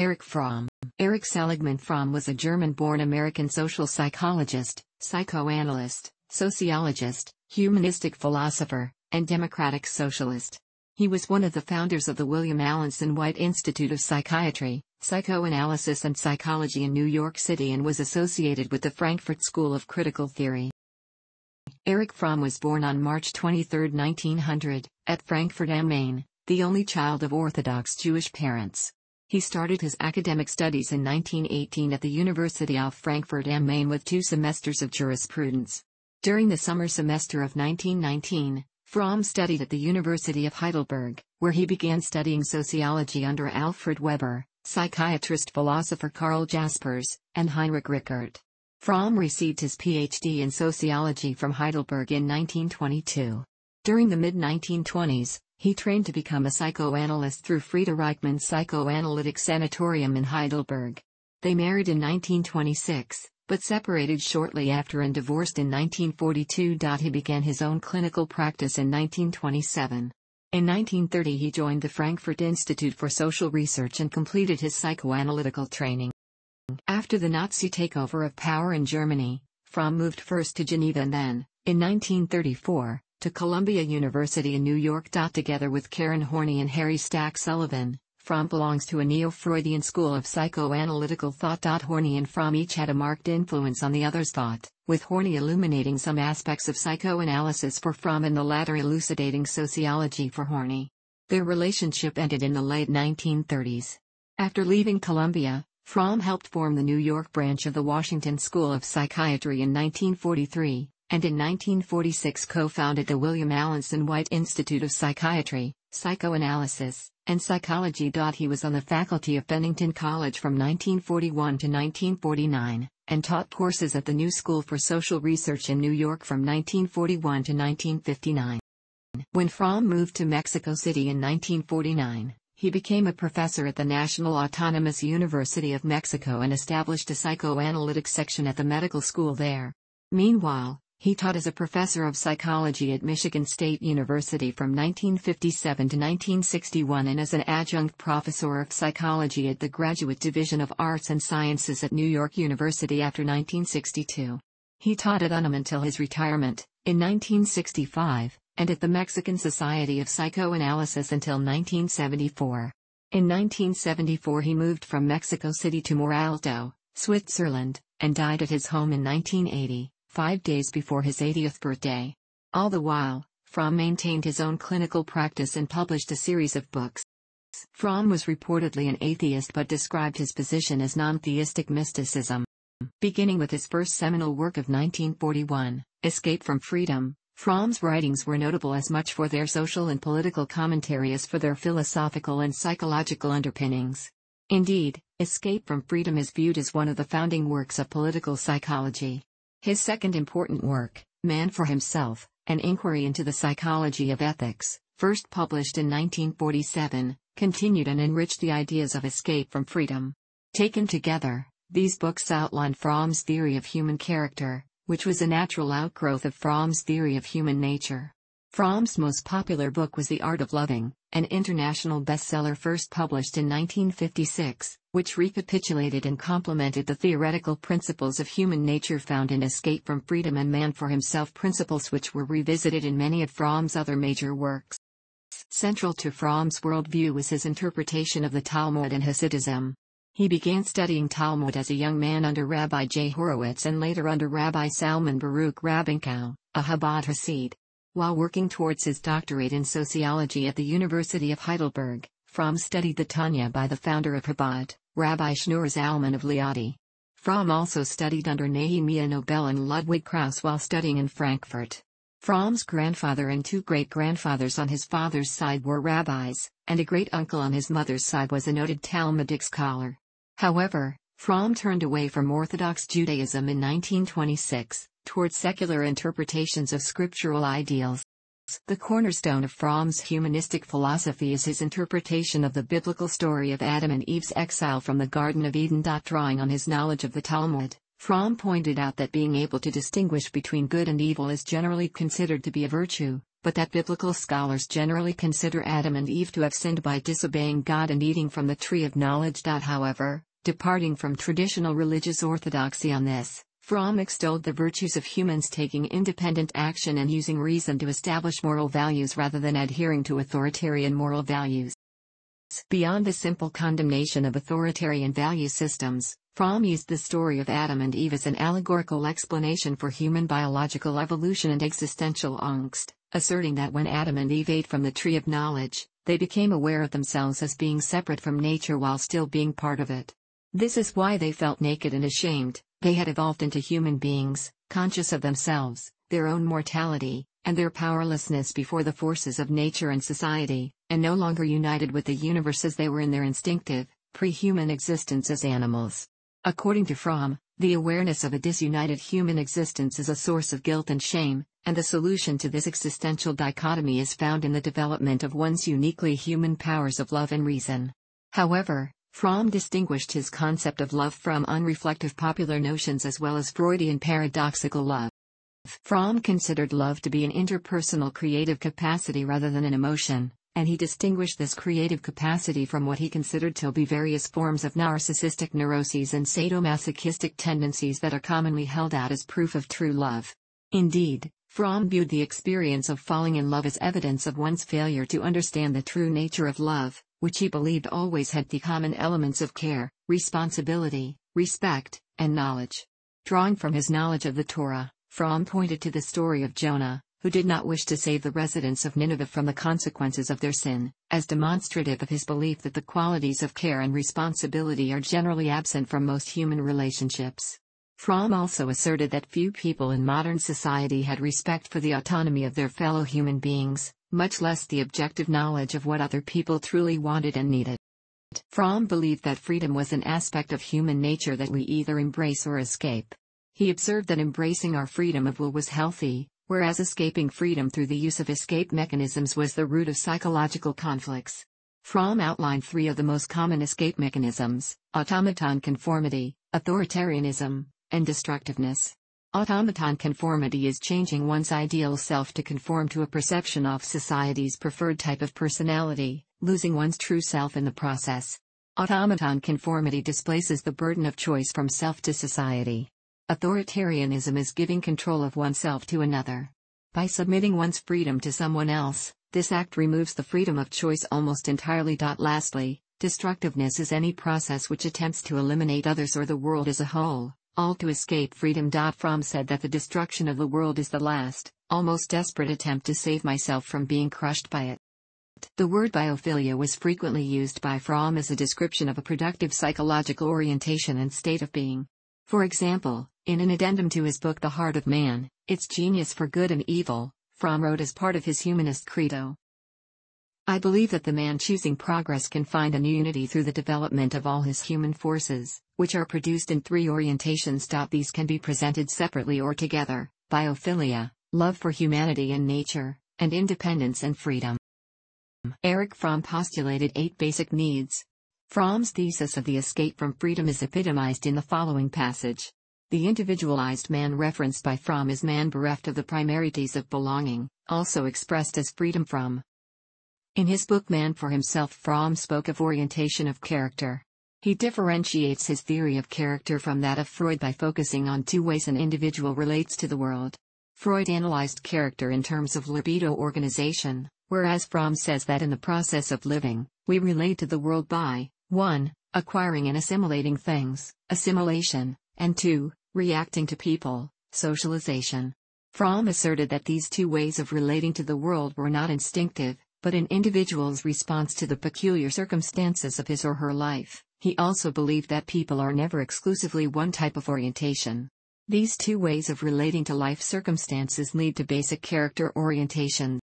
Erich Fromm Erich Seligmann Fromm was a German-born American social psychologist, psychoanalyst, sociologist, humanistic philosopher, and democratic socialist. He was one of the founders of the William Alanson White Institute of Psychiatry, Psychoanalysis and Psychology in New York City and was associated with the Frankfurt School of Critical Theory. Erich Fromm was born on March 23, 1900, at Frankfurt am Main, the only child of Orthodox Jewish parents. He started his academic studies in 1918 at the University of Frankfurt am Main with two semesters of jurisprudence. During the summer semester of 1919, Fromm studied at the University of Heidelberg, where he began studying sociology under Alfred Weber, psychiatrist philosopher Karl Jaspers, and Heinrich Rickert. Fromm received his PhD in sociology from Heidelberg in 1922. During the mid-1920s, he trained to become a psychoanalyst through Frieda Reichmann's psychoanalytic sanatorium in Heidelberg. They married in 1926, but separated shortly after and divorced in 1942. He began his own clinical practice in 1927. In 1930 he joined the Frankfurt Institute for Social Research and completed his psychoanalytical training. After the Nazi takeover of power in Germany, Fromm moved first to Geneva and then, in 1934, to Columbia University in New York. Together with Karen Horney and Harry Stack Sullivan, Fromm belongs to a neo-Freudian school of psychoanalytical thought. Horney and Fromm each had a marked influence on the other's thought, with Horney illuminating some aspects of psychoanalysis for Fromm and the latter elucidating sociology for Horney. Their relationship ended in the late 1930s. After leaving Columbia, Fromm helped form the New York branch of the Washington School of Psychiatry in 1943, and in 1946 co-founded the William Alanson White Institute of Psychiatry, Psychoanalysis, and Psychology. He was on the faculty of Bennington College from 1941 to 1949, and taught courses at the New School for Social Research in New York from 1941 to 1959. When Fromm moved to Mexico City in 1949, he became a professor at the National Autonomous University of Mexico and established a psychoanalytic section at the medical school there. Meanwhile, he taught as a professor of psychology at Michigan State University from 1957 to 1961 and as an adjunct professor of psychology at the Graduate Division of Arts and Sciences at New York University after 1962. He taught at UNAM until his retirement, in 1965, and at the Mexican Society of Psychoanalysis until 1974. In 1974 he moved from Mexico City to Muralto, Switzerland, and died at his home in 1980 five days before his 80th birthday. All the while, Fromm maintained his own clinical practice and published a series of books. Fromm was reportedly an atheist but described his position as non-theistic mysticism. Beginning with his first seminal work of 1941, Escape from Freedom, Fromm's writings were notable as much for their social and political commentary as for their philosophical and psychological underpinnings. Indeed, Escape from Freedom is viewed as one of the founding works of political psychology. His second important work, Man for Himself, An Inquiry into the Psychology of Ethics, first published in 1947, continued and enriched the ideas of escape from freedom. Taken together, these books outline Fromm's theory of human character, which was a natural outgrowth of Fromm's theory of human nature. Fromm's most popular book was The Art of Loving, an international bestseller first published in 1956, which recapitulated and complemented the theoretical principles of human nature found in Escape from Freedom and Man for Himself principles which were revisited in many of Fromm's other major works. Central to Fromm's worldview was his interpretation of the Talmud and Hasidism. He began studying Talmud as a young man under Rabbi J. Horowitz and later under Rabbi Salman Baruch Rabinkow, a Chabad Hasid. While working towards his doctorate in sociology at the University of Heidelberg, Fromm studied the Tanya by the founder of Chabad, Rabbi Shneur Zalman of Liadi. Fromm also studied under Nehemiah Nobel and Ludwig Krause while studying in Frankfurt. Fromm's grandfather and two great-grandfathers on his father's side were rabbis, and a great-uncle on his mother's side was a noted Talmudic scholar. However, Fromm turned away from Orthodox Judaism in 1926, toward secular interpretations of scriptural ideals. The cornerstone of Fromm's humanistic philosophy is his interpretation of the biblical story of Adam and Eve's exile from the Garden of Eden. Drawing on his knowledge of the Talmud, Fromm pointed out that being able to distinguish between good and evil is generally considered to be a virtue, but that biblical scholars generally consider Adam and Eve to have sinned by disobeying God and eating from the tree of knowledge. However, departing from traditional religious orthodoxy on this, Fromm extolled the virtues of humans taking independent action and using reason to establish moral values rather than adhering to authoritarian moral values. Beyond the simple condemnation of authoritarian value systems, Fromm used the story of Adam and Eve as an allegorical explanation for human biological evolution and existential angst, asserting that when Adam and Eve ate from the tree of knowledge, they became aware of themselves as being separate from nature while still being part of it. This is why they felt naked and ashamed, they had evolved into human beings, conscious of themselves, their own mortality, and their powerlessness before the forces of nature and society, and no longer united with the universe as they were in their instinctive, pre-human existence as animals. According to Fromm, the awareness of a disunited human existence is a source of guilt and shame, and the solution to this existential dichotomy is found in the development of one's uniquely human powers of love and reason. However, Fromm distinguished his concept of love from unreflective popular notions as well as Freudian paradoxical love. Fromm considered love to be an interpersonal creative capacity rather than an emotion, and he distinguished this creative capacity from what he considered to be various forms of narcissistic neuroses and sadomasochistic tendencies that are commonly held out as proof of true love. Indeed, Fromm viewed the experience of falling in love as evidence of one's failure to understand the true nature of love, which he believed always had the common elements of care, responsibility, respect, and knowledge. Drawing from his knowledge of the Torah, Fromm pointed to the story of Jonah, who did not wish to save the residents of Nineveh from the consequences of their sin, as demonstrative of his belief that the qualities of care and responsibility are generally absent from most human relationships. Fromm also asserted that few people in modern society had respect for the autonomy of their fellow human beings, much less the objective knowledge of what other people truly wanted and needed. Fromm believed that freedom was an aspect of human nature that we either embrace or escape. He observed that embracing our freedom of will was healthy, whereas escaping freedom through the use of escape mechanisms was the root of psychological conflicts. Fromm outlined three of the most common escape mechanisms automaton conformity, authoritarianism, and destructiveness. Automaton conformity is changing one's ideal self to conform to a perception of society's preferred type of personality, losing one's true self in the process. Automaton conformity displaces the burden of choice from self to society. Authoritarianism is giving control of oneself to another. By submitting one's freedom to someone else, this act removes the freedom of choice almost entirely. Lastly, destructiveness is any process which attempts to eliminate others or the world as a whole, all to escape freedom. Fromm said that the destruction of the world is the last, almost desperate attempt to save myself from being crushed by it. The word biophilia was frequently used by Fromm as a description of a productive psychological orientation and state of being. For example, in an addendum to his book The Heart of Man, Its Genius for Good and Evil, Fromm wrote as part of his humanist credo. I believe that the man choosing progress can find a unity through the development of all his human forces, which are produced in three orientations. These can be presented separately or together biophilia, love for humanity and nature, and independence and freedom. Erich Fromm postulated eight basic needs. Fromm's thesis of the escape from freedom is epitomized in the following passage. The individualized man referenced by Fromm is man bereft of the primarities of belonging, also expressed as freedom from. In his book Man for Himself, Fromm spoke of orientation of character. He differentiates his theory of character from that of Freud by focusing on two ways an individual relates to the world. Freud analyzed character in terms of libido organization, whereas Fromm says that in the process of living, we relate to the world by 1. Acquiring and assimilating things, assimilation, and 2 reacting to people, socialization. Fromm asserted that these two ways of relating to the world were not instinctive, but an individual's response to the peculiar circumstances of his or her life. He also believed that people are never exclusively one type of orientation. These two ways of relating to life circumstances lead to basic character orientations.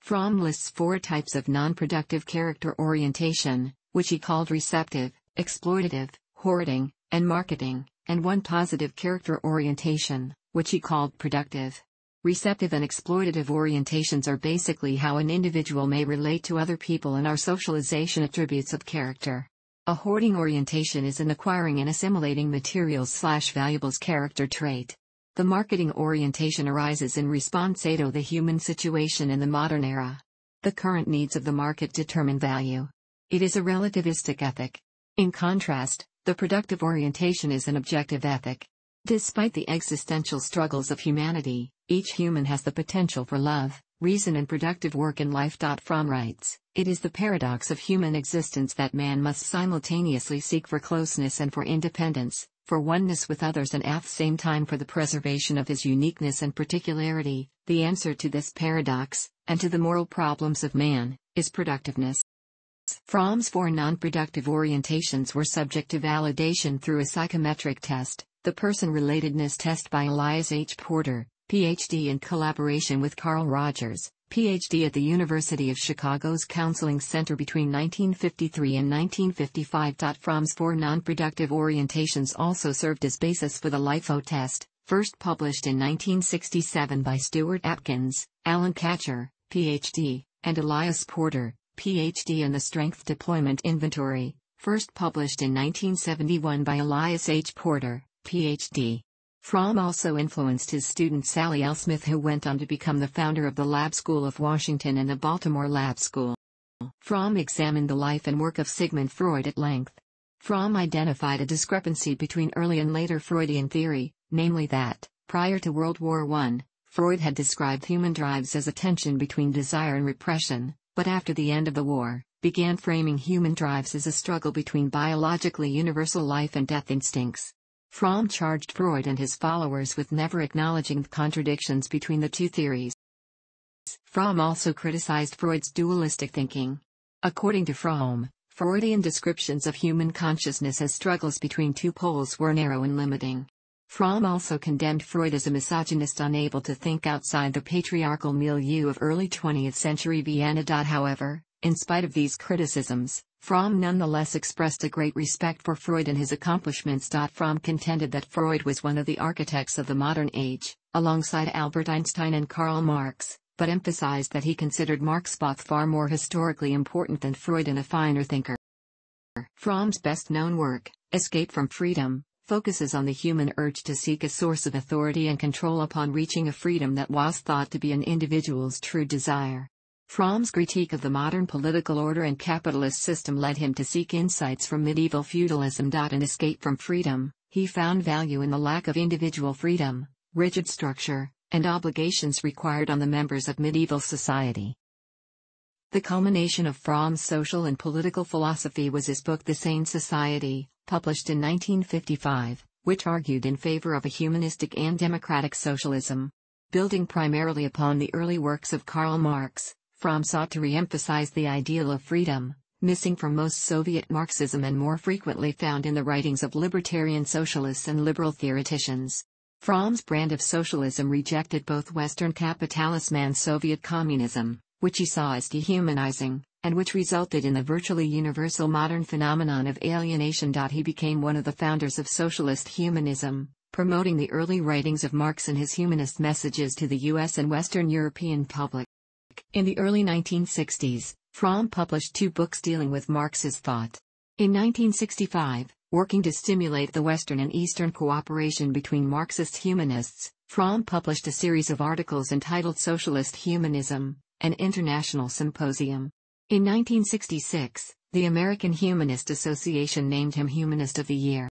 Fromm lists four types of non-productive character orientation, which he called receptive, exploitative, hoarding, and marketing and one positive character orientation, which he called productive. Receptive and exploitative orientations are basically how an individual may relate to other people and are socialization attributes of character. A hoarding orientation is an acquiring and assimilating materials slash valuables character trait. The marketing orientation arises in response to the human situation in the modern era. The current needs of the market determine value. It is a relativistic ethic. In contrast, the productive orientation is an objective ethic. Despite the existential struggles of humanity, each human has the potential for love, reason and productive work in life. Fromm writes, It is the paradox of human existence that man must simultaneously seek for closeness and for independence, for oneness with others and at the same time for the preservation of his uniqueness and particularity. The answer to this paradox, and to the moral problems of man, is productiveness. Fromm's four non-productive orientations were subject to validation through a psychometric test, the person-relatedness test by Elias H. Porter, Ph.D. in collaboration with Carl Rogers, Ph.D. at the University of Chicago's Counseling Center between 1953 and 1955. Fromm's four non-productive orientations also served as basis for the LIFO test, first published in 1967 by Stuart Atkins, Alan Katcher, Ph.D., and Elias Porter, Ph.D. in the Strength Deployment Inventory, first published in 1971 by Elias H. Porter, Ph.D. Fromm also influenced his student Sally L. Smith who went on to become the founder of the Lab School of Washington and the Baltimore Lab School. Fromm examined the life and work of Sigmund Freud at length. Fromm identified a discrepancy between early and later Freudian theory, namely that, prior to World War I, Freud had described human drives as a tension between desire and repression, but after the end of the war, began framing human drives as a struggle between biologically universal life and death instincts. Fromm charged Freud and his followers with never acknowledging the contradictions between the two theories. Fromm also criticized Freud's dualistic thinking. According to Fromm, Freudian descriptions of human consciousness as struggles between two poles were narrow and limiting. Fromm also condemned Freud as a misogynist unable to think outside the patriarchal milieu of early 20th century Vienna. However, in spite of these criticisms, Fromm nonetheless expressed a great respect for Freud and his accomplishments. Fromm contended that Freud was one of the architects of the modern age, alongside Albert Einstein and Karl Marx, but emphasized that he considered Marx both far more historically important than Freud and a finer thinker. Fromm's best known work, Escape from Freedom, focuses on the human urge to seek a source of authority and control upon reaching a freedom that was thought to be an individual's true desire. Fromm's critique of the modern political order and capitalist system led him to seek insights from medieval feudalism. In Escape from Freedom, he found value in the lack of individual freedom, rigid structure, and obligations required on the members of medieval society. The culmination of Fromm's social and political philosophy was his book The Sane Society, published in 1955, which argued in favor of a humanistic and democratic socialism. Building primarily upon the early works of Karl Marx, Fromm sought to re-emphasize the ideal of freedom, missing from most Soviet Marxism and more frequently found in the writings of libertarian socialists and liberal theoreticians. Fromm's brand of socialism rejected both Western capitalism and Soviet communism, which he saw as dehumanizing, and which resulted in the virtually universal modern phenomenon of alienation. He became one of the founders of socialist humanism, promoting the early writings of Marx and his humanist messages to the US and Western European public. In the early 1960s, Fromm published two books dealing with Marx's thought. In 1965, working to stimulate the Western and Eastern cooperation between Marxist humanists, Fromm published a series of articles entitled Socialist Humanism, an International Symposium. In 1966, the American Humanist Association named him Humanist of the Year.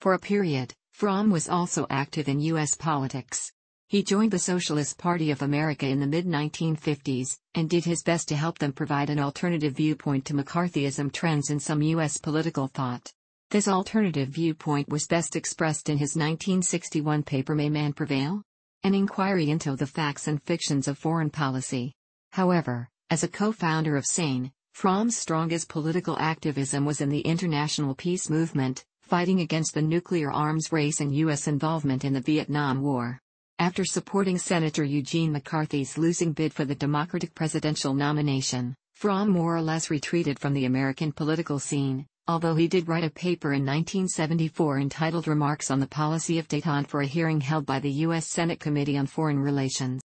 For a period, Fromm was also active in U.S. politics. He joined the Socialist Party of America in the mid-1950s, and did his best to help them provide an alternative viewpoint to McCarthyism trends in some U.S. political thought. This alternative viewpoint was best expressed in his 1961 paper May Man Prevail? An inquiry into the facts and fictions of foreign policy. However, as a co-founder of SANE, Fromm's strongest political activism was in the international peace movement, fighting against the nuclear arms race and U.S. involvement in the Vietnam War. After supporting Senator Eugene McCarthy's losing bid for the Democratic presidential nomination, Fromm more or less retreated from the American political scene, although he did write a paper in 1974 entitled Remarks on the Policy of Détente for a hearing held by the U.S. Senate Committee on Foreign Relations.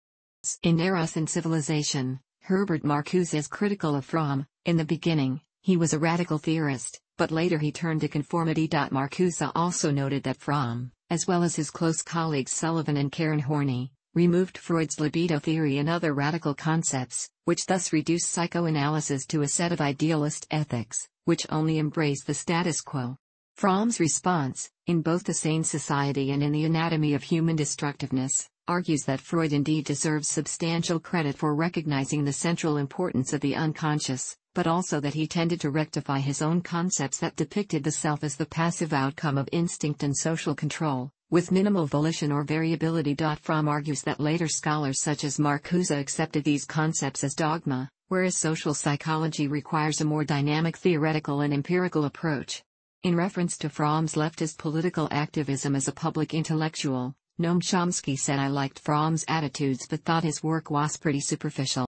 In Eros and Civilization, Herbert Marcuse is critical of Fromm. In the beginning, he was a radical theorist, but later he turned to conformity. Marcuse also noted that Fromm, as well as his close colleagues Sullivan and Karen Horney, removed Freud's libido theory and other radical concepts, which thus reduced psychoanalysis to a set of idealist ethics, which only embrace the status quo. Fromm's response, in both The Sane Society and in The Anatomy of Human Destructiveness, argues that Freud indeed deserves substantial credit for recognizing the central importance of the unconscious, but also that he tended to rectify his own concepts that depicted the self as the passive outcome of instinct and social control, with minimal volition or variability. Fromm argues that later scholars such as Marcuse accepted these concepts as dogma, whereas social psychology requires a more dynamic theoretical and empirical approach. In reference to Fromm's leftist political activism as a public intellectual, Noam Chomsky said I liked Fromm's attitudes but thought his work was pretty superficial.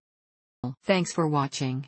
Thanks for watching.